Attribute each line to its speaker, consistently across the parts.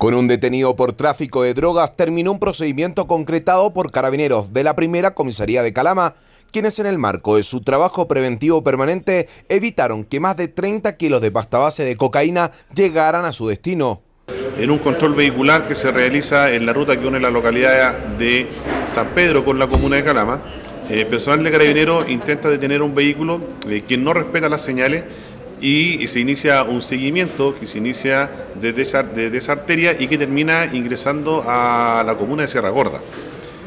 Speaker 1: Con un detenido por tráfico de drogas terminó un procedimiento concretado por carabineros de la primera comisaría de Calama, quienes en el marco de su trabajo preventivo permanente evitaron que más de 30 kilos de pasta base de cocaína llegaran a su destino.
Speaker 2: En un control vehicular que se realiza en la ruta que une la localidad de San Pedro con la comuna de Calama, el personal de carabineros intenta detener un vehículo eh, que no respeta las señales y, se inicia un seguimiento que se inicia desde esa, arteria y que termina ingresando a la comuna de Sierra Gorda.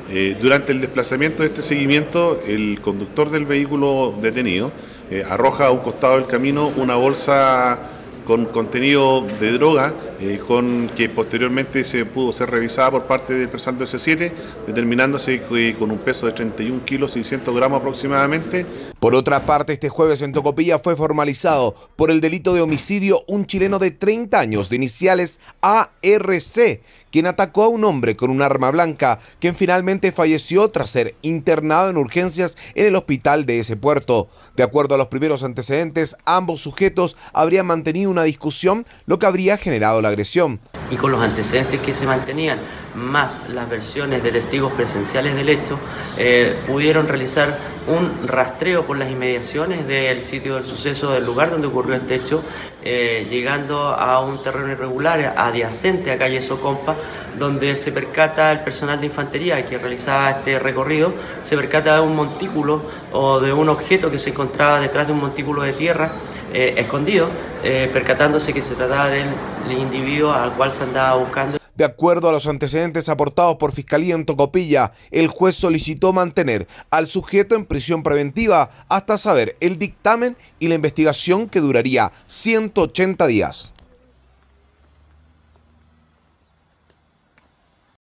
Speaker 2: Eh, durante el desplazamiento de este seguimiento, el conductor del vehículo detenido eh, arroja a un costado del camino una bolsa con contenido de droga, eh, con, que posteriormente se pudo ser revisada por parte del personal de S7, determinándose con un peso de 31 kilos 600 gramos aproximadamente.
Speaker 1: Por otra parte, este jueves en Tocopilla fue formalizado por el delito de homicidio un chileno de 30 años de iniciales ARC, quien atacó a un hombre con un arma blanca, quien finalmente falleció tras ser internado en urgencias en el hospital de ese puerto. De acuerdo a los primeros antecedentes, ambos sujetos habrían mantenido una discusión, lo que habría generado la agresión.
Speaker 3: Y con los antecedentes que se mantenían, más las versiones de testigos presenciales del hecho, eh, pudieron realizar un rastreo por las inmediaciones del sitio del suceso, del lugar donde ocurrió este hecho, eh, llegando a un terreno irregular adyacente a calle Socompa, donde se percata el personal de infantería que realizaba este recorrido, se percata de un montículo o de un objeto que se encontraba detrás de un montículo de tierra eh, escondido, eh, percatándose que se trataba del, individuo al cual se andaba buscando.
Speaker 1: De acuerdo a los antecedentes aportados por Fiscalía en Tocopilla, el juez solicitó mantener al sujeto en prisión preventiva hasta saber el dictamen y la investigación que duraría 180 días.